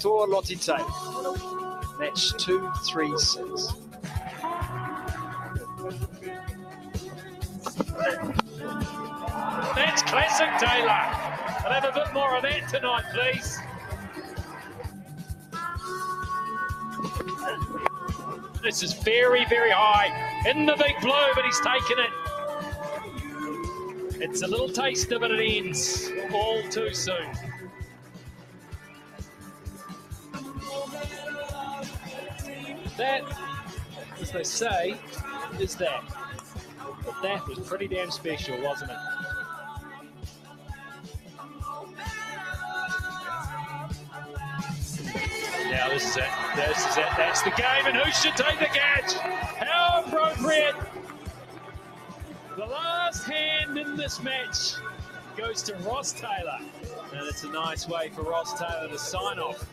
Tour Lottie Taylor. Match 236. That's classic Taylor. I'll have a bit more of that tonight, please. This is very, very high in the big blue, but he's taken it. It's a little taster, but it ends all too soon. That, as they say, is that. But that was pretty damn special, wasn't it? Now this is it. This is it. That's the game, and who should take the catch? How appropriate! The last hand in this match goes to Ross Taylor, and it's a nice way for Ross Taylor to sign off